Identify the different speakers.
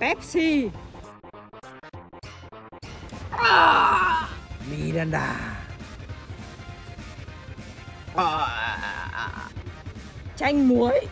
Speaker 1: Pepsi.
Speaker 2: Miranda.
Speaker 1: Chanh muối.